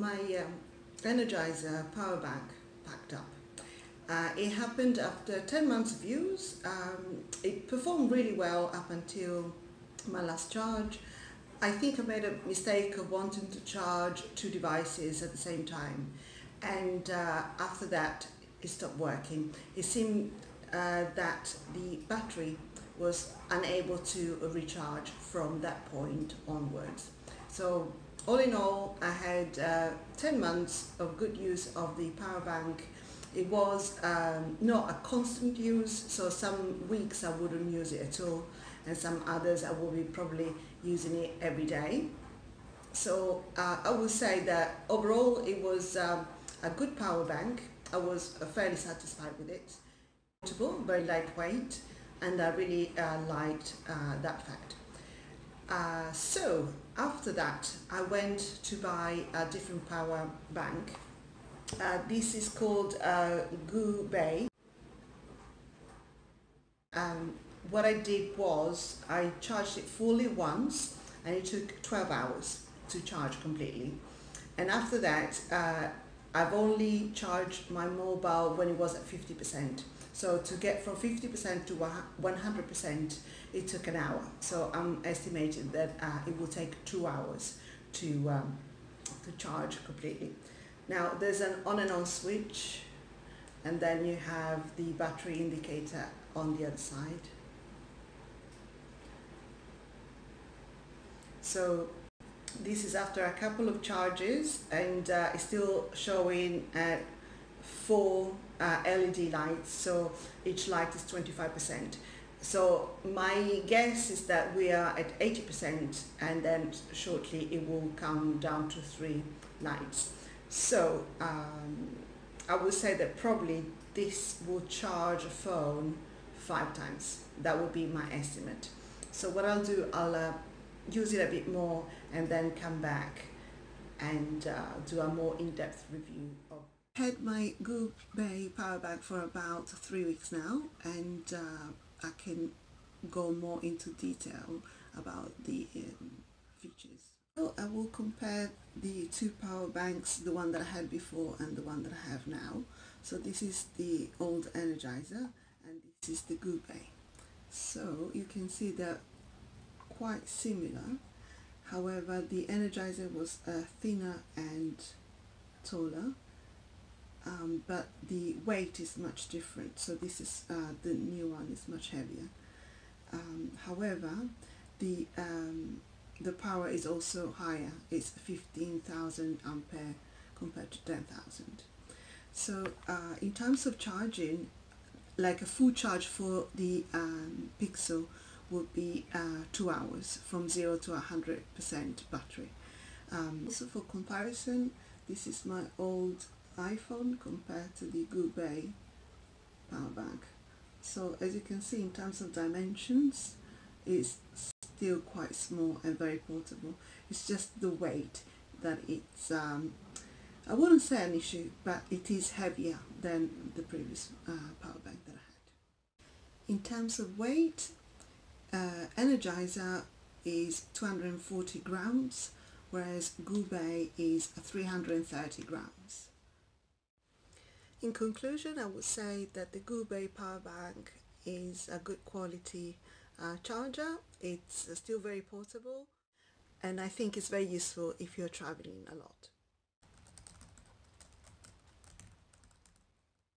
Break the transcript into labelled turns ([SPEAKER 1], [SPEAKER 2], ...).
[SPEAKER 1] my um, Energizer power bank packed up. Uh, it happened after 10 months of use. Um, it performed really well up until my last charge. I think I made a mistake of wanting to charge two devices at the same time and uh, after that it stopped working. It seemed uh, that the battery was unable to recharge from that point onwards. So all in all, I had uh, 10 months of good use of the power bank. It was um, not a constant use, so some weeks I wouldn't use it at all, and some others I will be probably using it every day. So uh, I would say that overall it was um, a good power bank. I was uh, fairly satisfied with it. Portable, very lightweight, and I really uh, liked uh, that fact. Uh, so after that, I went to buy a different power bank. Uh, this is called uh, GooBay. Um, what I did was I charged it fully once and it took 12 hours to charge completely. And after that, uh, I've only charged my mobile when it was at 50%. So to get from 50% to 100%, it took an hour. So I'm estimating that uh, it will take two hours to, um, to charge completely. Now there's an on and on switch and then you have the battery indicator on the other side. So this is after a couple of charges and uh, it's still showing at four uh, LED lights so each light is 25% so my guess is that we are at 80% and then shortly it will come down to three lights. So um, I would say that probably this will charge a phone five times. That would be my estimate. So what I'll do I'll uh, use it a bit more and then come back and uh, do a more in-depth review of had my GooBay power bank for about three weeks now and uh, I can go more into detail about the um, features. So I will compare the two power banks, the one that I had before and the one that I have now. So this is the old Energizer and this is the GooBay. So you can see they're quite similar. However the Energizer was uh, thinner and taller um, but the weight is much different. So this is uh, the new one is much heavier. Um, however the um, the power is also higher. It's 15,000 ampere compared to 10,000 so uh, in terms of charging like a full charge for the um, Pixel would be uh, two hours from zero to a hundred percent battery. Um, so for comparison this is my old iPhone compared to the GooBay power bank. So as you can see in terms of dimensions it's still quite small and very portable. It's just the weight that it's um, I wouldn't say an issue but it is heavier than the previous uh, power bank that I had. In terms of weight uh, Energizer is 240 grams whereas GooBay is 330 grams. In conclusion I would say that the GooBay power bank is a good quality uh, charger, it's uh, still very portable and I think it's very useful if you're traveling a lot.